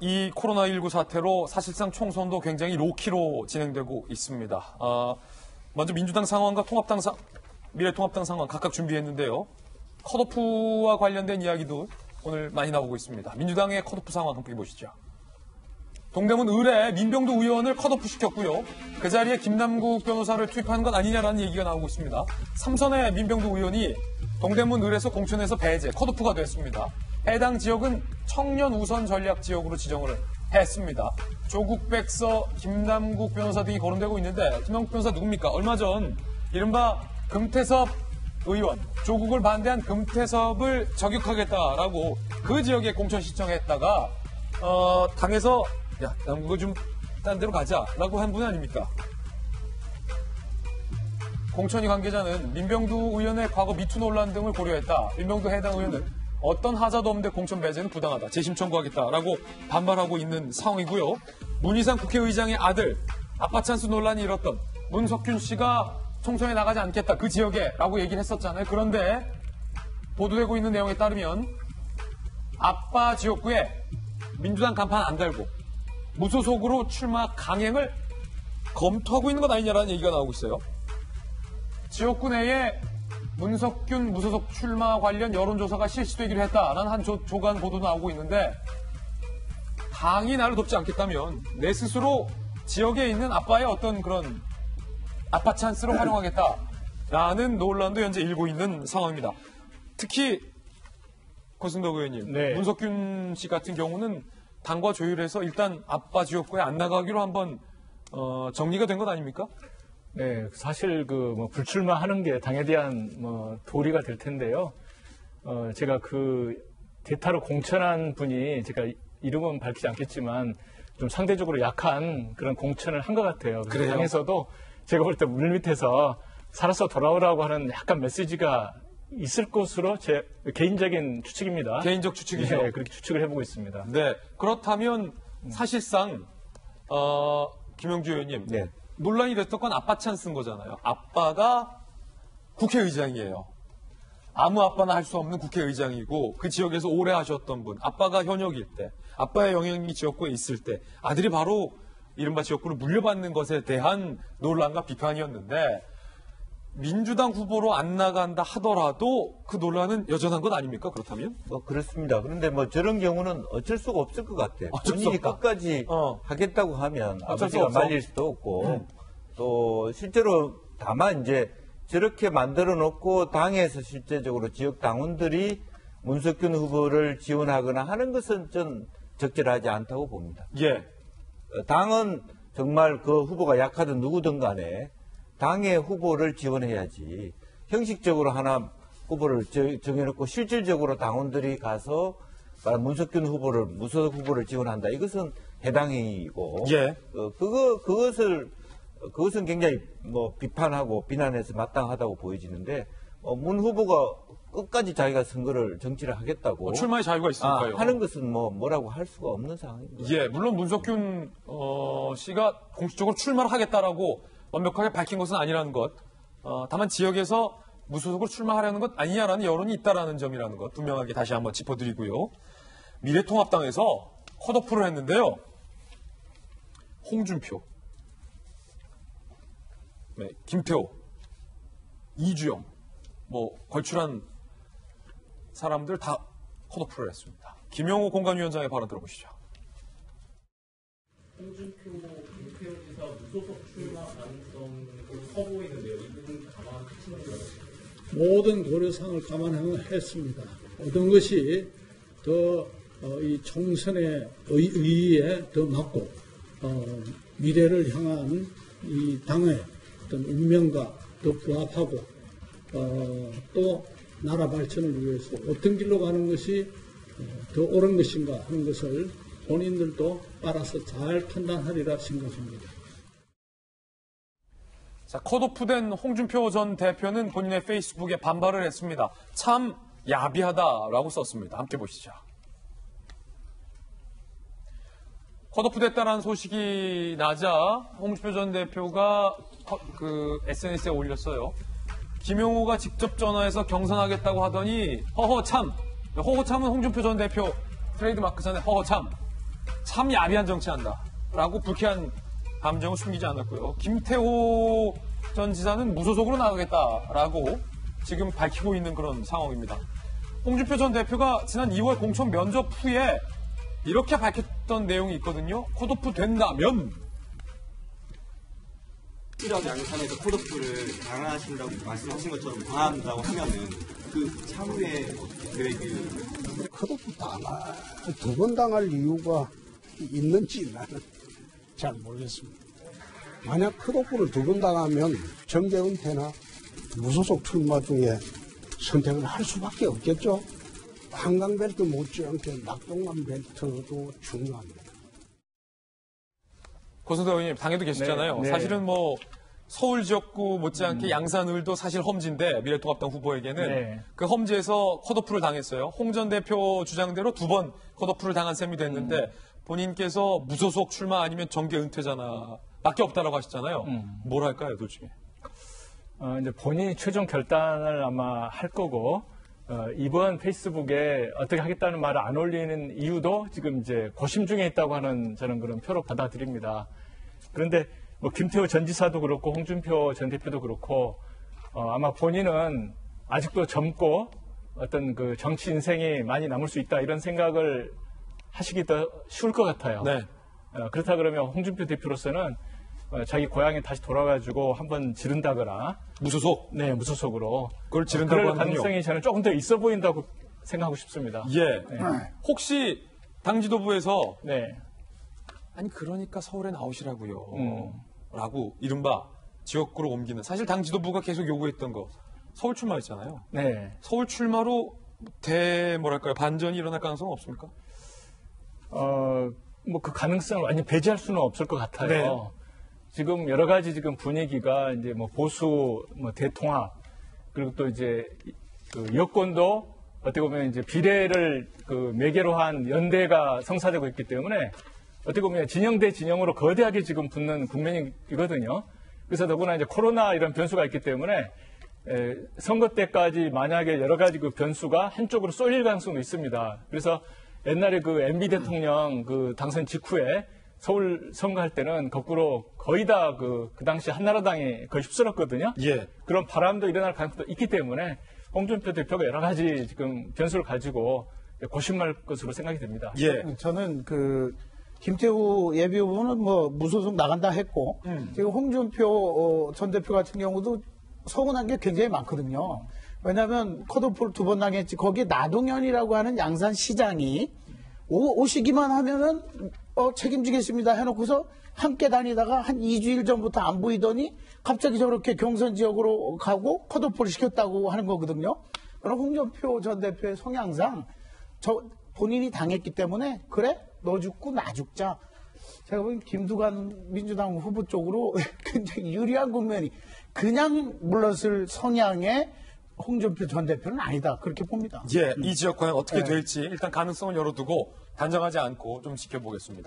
이 코로나19 사태로 사실상 총선도 굉장히 로키로 진행되고 있습니다. 아, 먼저 민주당 상황과 통합당 상, 미래통합당 상황 각각 준비했는데요. 컷오프와 관련된 이야기도 오늘 많이 나오고 있습니다. 민주당의 컷오프 상황 함께 보시죠. 동대문 의뢰 민병두 의원을 컷오프 시켰고요. 그 자리에 김남국 변호사를 투입한 건 아니냐라는 얘기가 나오고 있습니다. 삼선의 민병두 의원이 동대문 의뢰에서 공천에서 배제, 컷오프가 됐습니다. 해당 지역은 청년 우선 전략 지역으로 지정을 했습니다. 조국 백서, 김남국 변호사 등이 거론되고 있는데 김남국 변호사 누굽니까? 얼마 전 이른바 금태섭 의원, 조국을 반대한 금태섭을 저격하겠다라고 그 지역에 공천 신청했다가 어, 당에서 야, 남국을 좀 딴 데로 가자라고 한 분 아닙니까? 공천위 관계자는 민병두 의원의 과거 미투 논란 등을 고려했다. 민병두 해당 의원은 어떤 하자도 없는데 공천 배제는 부당하다. 재심 청구하겠다라고 반발하고 있는 상황이고요. 문희상 국회의장의 아들 아빠 찬스 논란이 일었던 문석균 씨가 총선에 나가지 않겠다. 그 지역에라고 얘기를 했었잖아요. 그런데 보도되고 있는 내용에 따르면 아빠 지역구에 민주당 간판 안 달고 무소속으로 출마 강행을 검토하고 있는 것 아니냐라는 얘기가 나오고 있어요. 지역구 내에 문석균 무소속 출마 관련 여론조사가 실시되기로 했다라는 한 조, 조간 보도 나오고 있는데 당이 나를 돕지 않겠다면 내 스스로 지역에 있는 아빠의 어떤 그런 아빠 찬스로 활용하겠다라는 논란도 현재 일고 있는 상황입니다. 특히 고승덕 의원님, 네. 문석균 씨 같은 경우는 당과 조율해서 일단 아빠 지역구에 안 나가기로 한번 어, 정리가 된 것 아닙니까? 네, 사실 그 뭐 불출마하는 게 당에 대한 뭐 도리가 될 텐데요. 어, 제가 그 대타로 공천한 분이 제가 이름은 밝히지 않겠지만 좀 상대적으로 약한 그런 공천을 한 것 같아요. 그래서? 당에서도 제가 볼 때 물밑에서 살아서 돌아오라고 하는 약간 메시지가 있을 것으로 제 개인적인 추측입니다. 개인적 추측이죠. 네, 그렇게 추측을 해보고 있습니다. 네. 그렇다면 사실상 어, 김영주 의원님 네. 논란이 됐던 건 아빠 찬스인 거잖아요. 아빠가 국회의장이에요. 아무 아빠나 할 수 없는 국회의장이고 그 지역에서 오래 하셨던 분, 아빠가 현역일 때, 아빠의 영향이 지역구에 있을 때 아들이 바로 이른바 지역구를 물려받는 것에 대한 논란과 비판이었는데 민주당 후보로 안 나간다 하더라도 그 논란은 여전한 것 아닙니까? 그렇다면? 뭐 그렇습니다. 그런데 뭐 저런 경우는 어쩔 수가 없을 것 같아요. 본인이. 끝까지 어. 하겠다고 하면 아버지가. 음. 말릴 수도 없고 또 실제로 다만 이제 저렇게 만들어 놓고 당에서 실제적으로 지역 당원들이 문석균 후보를 지원하거나 하는 것은 좀 적절하지 않다고 봅니다. 예. 어, 당은 정말 그 후보가 약하든 누구든 간에 당의 후보를 지원해야지 형식적으로 하나 후보를 저- 정해놓고 실질적으로 당원들이 가서 말하면 문석균 후보를 무소속 후보를 지원한다 이것은 해당이고 예. 어, 그거 그것을 그것은 굉장히 뭐 비판하고 비난해서 마땅하다고 보여지는데 어, 문 후보가 끝까지 자기가 선거를 정치를 하겠다고 뭐 출마의 자유가 아, 있으니까요. 하는 것은 뭐 뭐라고 할 수가 없는 상황입니다. 예, 물론 문석균 어, 씨가 공식적으로 출마를 하겠다라고 완벽하게 밝힌 것은 아니라는 것. 어, 다만 지역에서 무소속으로 출마하려는 것 아니냐라는 여론이 있다라는 점이라는 것 분명하게 다시 한번 짚어드리고요. 미래통합당에서 컷오프를 했는데요. 홍준표, 네, 김태호, 이주영, 뭐 걸출한 사람들 다 컷오프를 했습니다. 김영호 공관위원장의 발언 들어보시죠. 홍준표 무소속 출마 가능성을 커보이는데요. 이 부분 감안하시는 게 어떠세요? 모든 고려사항을 감안했습니다. 어떤 것이 더 어, 이 총선의 의, 의의에 더 맞고 어, 미래를 향한 이 당의 어떤 운명과 더 부합하고 어, 또 나라 발전을 위해서 어떤 길로 가는 것이 어, 더 옳은 것인가 하는 것을 본인들도 알아서 잘 판단하리라 생각합니다. 자, 컷오프된 홍준표 전 대표는 본인의 페이스북에 반발을 했습니다. 참 야비하다라고 썼습니다. 함께 보시죠. 컷오프됐다는 소식이 나자 홍준표 전 대표가 커- 그 SNS에 올렸어요. 김용호가 직접 전화해서 경선하겠다고 하더니 허허 참 허허 참은 홍준표 전 대표 트레이드 마크잖아요. 허허 참 참 야비한 정치한다 라고 불쾌한 감정을 숨기지 않았고요. 김태호 전 지사는 무소속으로 나가겠다라고 지금 밝히고 있는 그런 상황입니다. 홍준표 전 대표가 지난 2월 공천 면접 후에 이렇게 밝혔던 내용이 있거든요. 컷오프 된다면 시력 양산에서 컷오프를 당하신다고 말씀하신 것처럼 당한다고 하면은 그 차후에 계획이 컷오프 당할, 두 번 당할 이유가 있는지 나는 잘 모르겠습니다. 만약 컷오프를 두 번 당하면 정계 은퇴나 무소속 출마 중에 선택을 할 수밖에 없겠죠. 한강벨트 못지않게 낙동강 벨트도 중요합니다. 고승도 의원님 당에도 계시잖아요. 네, 네. 사실은 뭐 서울 지역구 못지않게 양산을도 사실 험지인데 미래통합당 후보에게는 네. 그 험지에서 컷오프를 당했어요. 홍 전 대표 주장대로 두 번 컷오프를 당한 셈이 됐는데 음. 본인께서 무소속 출마 아니면 정계 은퇴잖아. 밖에 없다라고 하셨잖아요. 음. 뭘 할까요, 도대체? 어, 이제 본인이 최종 결단을 아마 할 거고 어, 이번 페이스북에 어떻게 하겠다는 말을 안 올리는 이유도 지금 이제 고심 중에 있다고 하는 저는 그런 표로 받아들입니다. 그런데 뭐 김태호 전 지사도 그렇고 홍준표 전 대표도 그렇고 어, 아마 본인은 아직도 젊고 어떤 그 정치 인생이 많이 남을 수 있다 이런 생각을 하시기 더 쉬울 것 같아요. 네. 어, 그렇다 그러면 홍준표 대표로서는 어, 자기 고향에 다시 돌아가지고 한번 지른다거나 무소속. 네, 무소속으로. 그걸 지른다고 그럴 하는군요. 가능성이 저는 조금 더 있어 보인다고 생각하고 싶습니다. 예. 혹시 당 지도부에서 네. 아니 그러니까 서울에 나오시라고요. 음. 라고 이른바 지역구로 옮기는 사실 당 지도부가 계속 요구했던 거 서울 출마였잖아요. 네. 서울 출마로 대 뭐랄까요 반전이 일어날 가능성은 없습니까? 어, 뭐 그 가능성을 완전 배제할 수는 없을 것 같아요. 네. 지금 여러 가지 지금 분위기가 이제 뭐 보수, 뭐 대통합, 그리고 또 이제 그 여권도 어떻게 보면 이제 비례를 그 매개로 한 연대가 성사되고 있기 때문에 어떻게 보면 진영 대 진영으로 거대하게 지금 붙는 국면이거든요. 그래서 더구나 이제 코로나 이런 변수가 있기 때문에 에, 선거 때까지 만약에 여러 가지 그 변수가 한쪽으로 쏠릴 가능성도 있습니다. 그래서 옛날에 그 MB 대통령 그 당선 직후에 서울 선거할 때는 거꾸로 거의 다 그, 그 당시 한나라당이 거의 휩쓸었거든요. 예. 그런 바람도 일어날 가능성도 있기 때문에 홍준표 대표가 여러 가지 지금 변수를 가지고 고심할 것으로 생각이 됩니다. 예. 저는 그 김태우 예비 후보는 뭐 무소속 나간다 했고 지금 홍준표 어, 전 대표 같은 경우도 서운한 게 굉장히 많거든요. 왜냐하면 컷오프를 두 번 당했지 거기에 나동현이라고 하는 양산 시장이 오, 오시기만 하면은 어, 책임지겠습니다 해놓고서 함께 다니다가 한 2주일 전부터 안 보이더니 갑자기 저렇게 경선 지역으로 가고 컷오프를 시켰다고 하는 거거든요. 그럼 홍준표 전 대표의 성향상 저 본인이 당했기 때문에 그래 너 죽고 나 죽자. 제가 보기엔 김두관 민주당 후보 쪽으로 굉장히 유리한 국면이 그냥 물러설 성향의 홍준표 전 대표는 아니다 그렇게 봅니다. 예. 이 지역 과연 어떻게 될지 일단 가능성을 열어두고 단정하지 않고 좀 지켜보겠습니다.